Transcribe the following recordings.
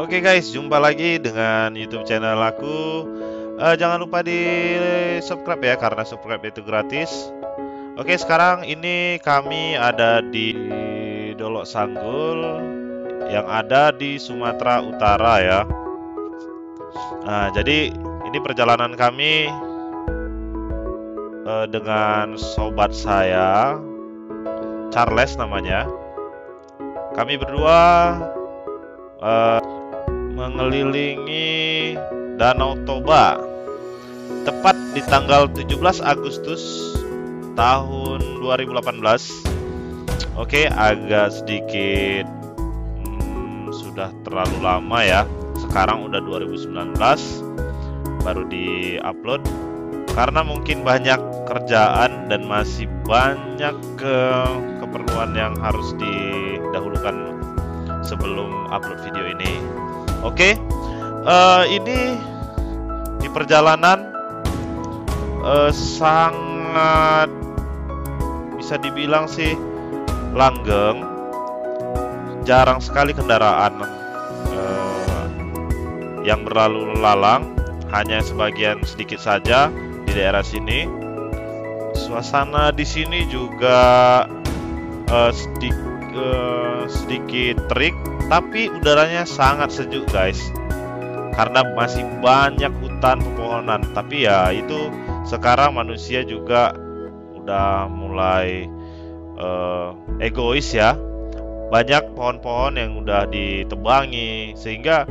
Oke guys, jumpa lagi dengan YouTube channel aku. Uh, jangan lupa di subscribe ya, karena subscribe itu gratis. Oke, sekarang ini kami ada di Dolok Sanggul yang ada di Sumatera Utara ya. Nah, jadi ini perjalanan kami uh, dengan sobat saya, Charles namanya. Kami berdua uh, mengelilingi Danau Toba. Tepat di tanggal 17 Agustus tahun 2018 Oke agak sedikit hmm, sudah terlalu lama ya. Sekarang udah 2019 baru di upload karena mungkin banyak kerjaan dan masih banyak ke keperluan yang harus didahulukan sebelum upload video ini Oke, okay. uh, eh, ini di perjalanan uh, sangat bisa dibilang sih langgeng, jarang sekali kendaraan uh, yang berlalu lalang, hanya sebagian sedikit saja di daerah sini. Suasana di sini juga uh, sedikit uh, sedikit terik tapi udaranya sangat sejuk guys. Karena masih banyak hutan pepohonan. Tapi ya itu sekarang manusia juga udah mulai uh, egois ya. Banyak pohon-pohon yang udah ditebangi. Sehingga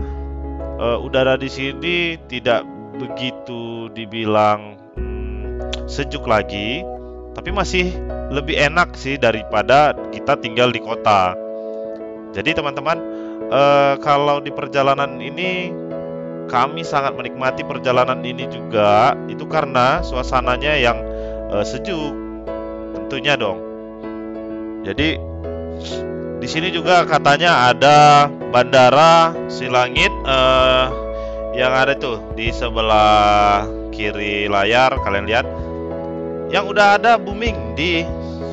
uh, udara di sini tidak begitu dibilang hmm, sejuk lagi. Tapi masih lebih enak sih daripada kita tinggal di kota jadi teman-teman uh, kalau di perjalanan ini kami sangat menikmati perjalanan ini juga itu karena suasananya yang uh, sejuk tentunya dong. Jadi di sini juga katanya ada bandara Silangit uh, yang ada tuh di sebelah kiri layar kalian lihat yang udah ada booming di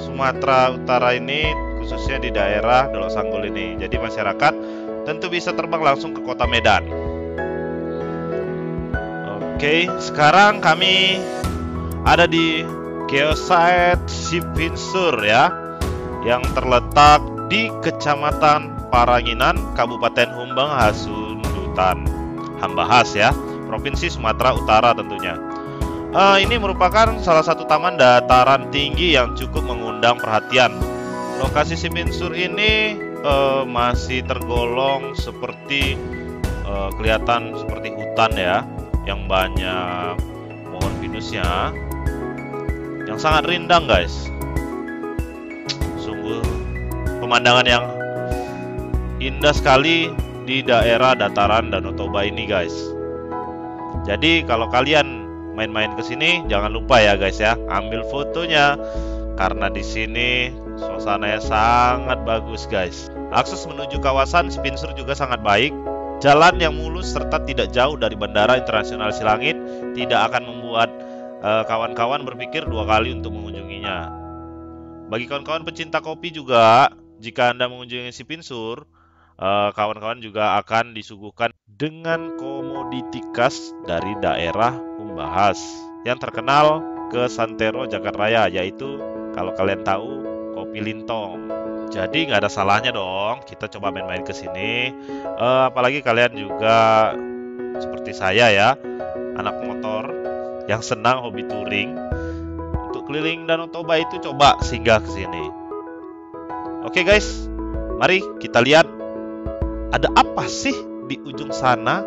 Sumatera Utara ini khususnya di daerah Dolok Sanggul ini. Jadi masyarakat tentu bisa terbang langsung ke kota Medan. Oke, sekarang kami ada di Geosite Sipinsur ya, yang terletak di Kecamatan Paranginan, Kabupaten Humbang Hasundutan, Hambahas ya, Provinsi Sumatera Utara tentunya. Uh, ini merupakan salah satu taman dataran tinggi yang cukup mengundang perhatian Lokasi Siminsur ini uh, masih tergolong seperti uh, kelihatan seperti hutan ya, yang banyak pohon pinusnya, yang sangat rindang guys. Sungguh pemandangan yang indah sekali di daerah dataran Danau Toba ini guys. Jadi kalau kalian main-main ke sini jangan lupa ya guys ya, ambil fotonya karena di sini suasananya sangat bagus guys. Akses menuju kawasan Spinsur juga sangat baik. Jalan yang mulus serta tidak jauh dari Bandara Internasional Silangit tidak akan membuat eh, kawan-kawan uh, berpikir dua kali untuk mengunjunginya. Bagi kawan-kawan pecinta kopi juga, jika Anda mengunjungi Sipinsur, eh, kawan-kawan uh, juga akan disuguhkan dengan komoditi khas dari daerah Humbahas yang terkenal ke Santero Jakarta Raya yaitu kalau kalian tahu kopi lintong. Jadi nggak ada salahnya dong kita coba main-main ke sini. Uh, apalagi kalian juga seperti saya ya, anak motor yang senang hobi touring. Untuk keliling Danau Toba itu coba singgah ke sini. Oke guys, mari kita lihat ada apa sih di ujung sana.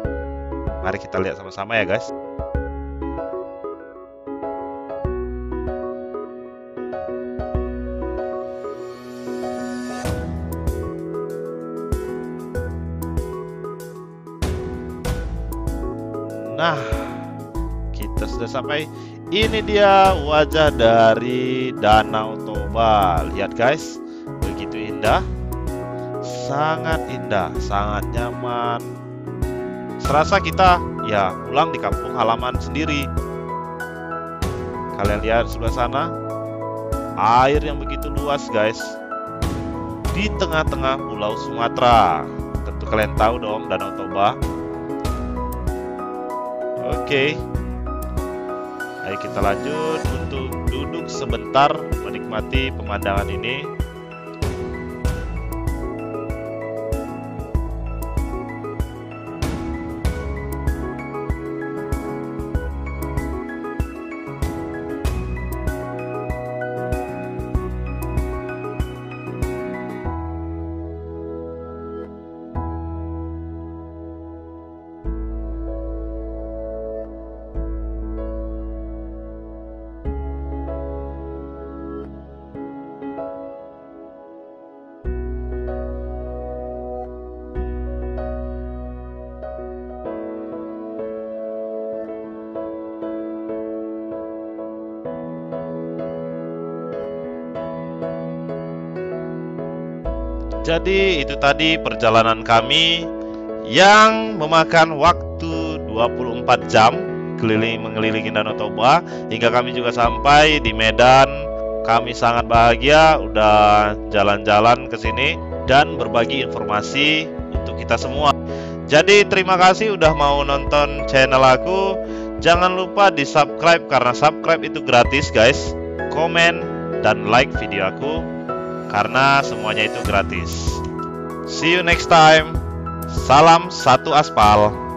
Mari kita lihat sama-sama ya guys. Nah, kita sudah sampai. Ini dia wajah dari Danau Toba. Lihat guys, begitu indah. Sangat indah, sangat nyaman. Serasa kita ya pulang di kampung halaman sendiri. Kalian lihat sebelah sana, air yang begitu luas guys. Di tengah-tengah pulau Sumatera. Tentu kalian tahu dong Danau Toba. Oke. Ayo kita lanjut untuk duduk sebentar menikmati pemandangan ini. Jadi itu tadi perjalanan kami yang memakan waktu 24 jam keliling mengelilingi Danau Toba hingga kami juga sampai di Medan. Kami sangat bahagia udah jalan-jalan ke sini dan berbagi informasi untuk kita semua. Jadi terima kasih udah mau nonton channel aku. Jangan lupa di subscribe karena subscribe itu gratis guys. Komen dan like video aku karena semuanya itu gratis. See you next time. Salam satu aspal.